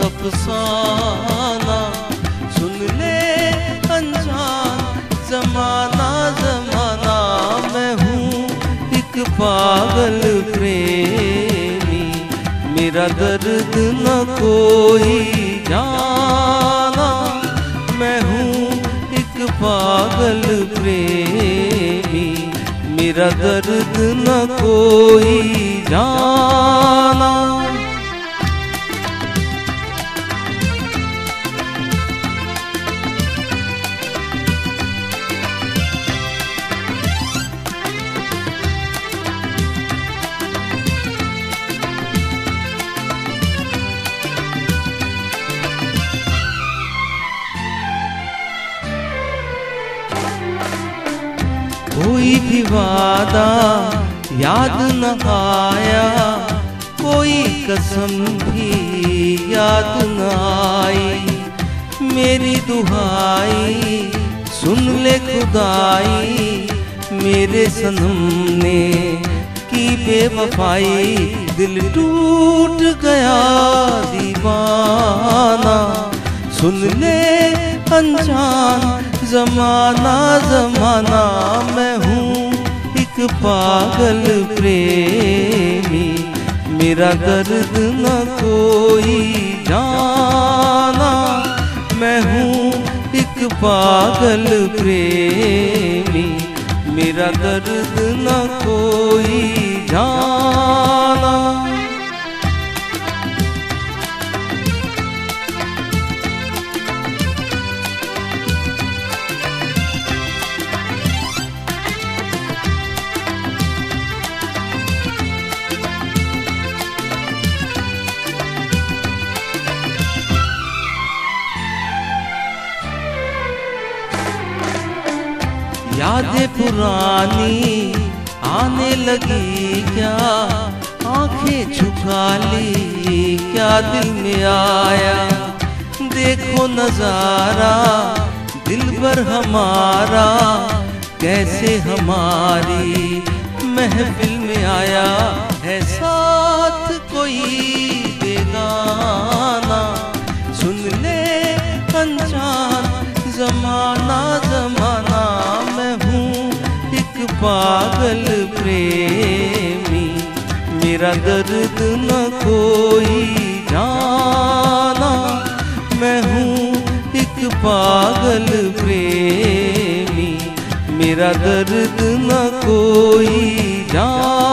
अफसाना। सुन ले अनजान, जमाना जमाना, मैं हूँ एक पागल प्रेमी। मेरा दर्द न कोई जाना। मैं हूँ एक पागल प्रेमी। मेरा दर्द न कोई जाना। कोई भी वादा याद न आया, कोई कसम भी याद न आई। मेरी दुहाई सुन ले खुदाई, मेरे सनम ने की बेवफाई। दिल टूट गया दीवाना, सुन ले अनजान जमाना जमाना मैं पागल प्रेमी, मेरा दर्द न कोई जाना। मैं हूँ एक पागल प्रेमी, मेरा दर्द न कोई जाना। यादें पुरानी आने लगी क्या? आँखें झुका ली, क्या दिल में आया? देखो नज़ारा, दिल भर हमारा, कैसे हमारी महफिल में आया? है साथ कोई पागल प्रेमी, मेरा दर्द न कोई जाना। मैं हूँ एक पागल प्रेमी, मेरा दर्द न कोई जाना।